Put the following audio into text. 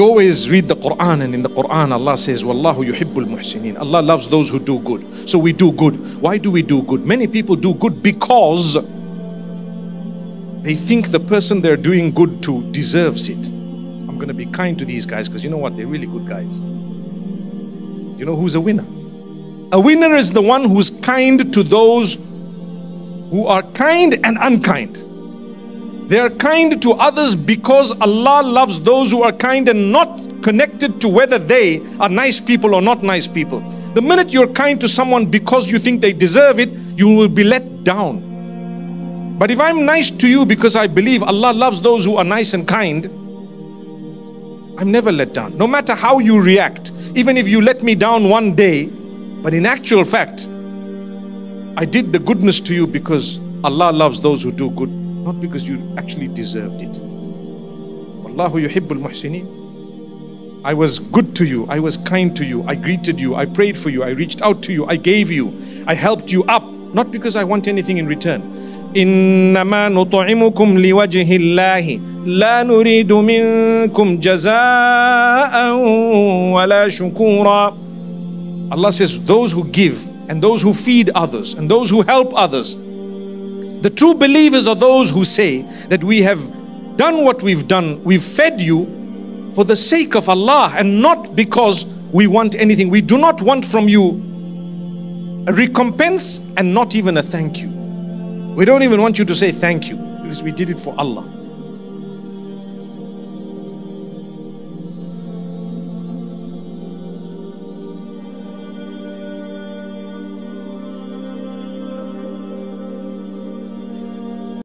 You always read the Quran, and in the Quran, Allah says, Wallahu yuhibbul muhsinin. Allah loves those who do good. So we do good. Why do we do good? Many people do good because they think the person they're doing good to deserves it. I'm going to be kind to these guys because you know what? They're really good guys. You know who's a winner? A winner is the one who's kind to those who are kind and unkind. They are kind to others because Allah loves those who are kind and not connected to whether they are nice people or not nice people. The minute you're kind to someone because you think they deserve it, you will be let down. But if I'm nice to you because I believe Allah loves those who are nice and kind, I'm never let down. No matter how you react, even if you let me down one day, but in actual fact, I did the goodness to you because Allah loves those who do good not because you actually deserved it. Wallahu yuhibbul muhsinin. I was good to you, I was kind to you, I greeted you, I prayed for you, I reached out to you, I gave you, I helped you up, not because I want anything in return. إنما نطعمكم لوجه الله لا نريد منكم جزاء ولا شكورا Allah says those who give and those who feed others and those who help others the true believers are those who say that we have done what we've done, we've fed you for the sake of Allah and not because we want anything. We do not want from you a recompense and not even a thank you. We don't even want you to say thank you because we did it for Allah.